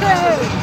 two.